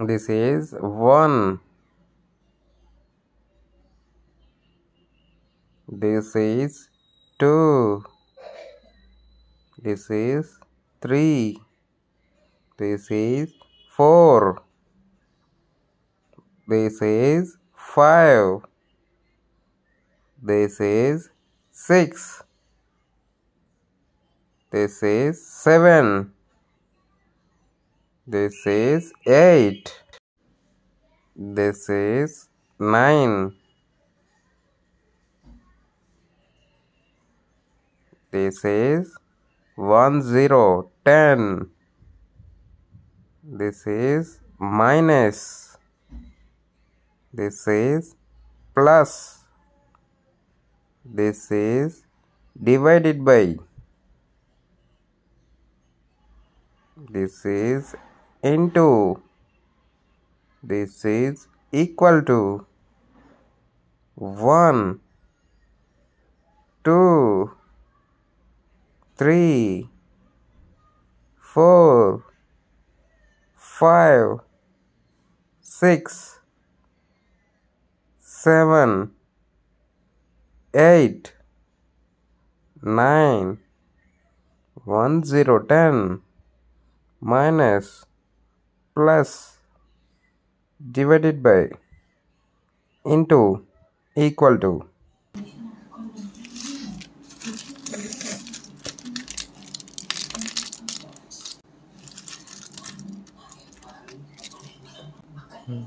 This is 1. This is 2. This is 3. This is 4. This is 5. This is 6. This is 7. This is 8. This is 9. This is 1 0 10. This is minus. This is plus. This is divided by. This is into. This is equal to 1, 2, 3, 4, 5, 6, 7, 8, 9, 1 0 10 minus plus divided by into equal to. Hmm.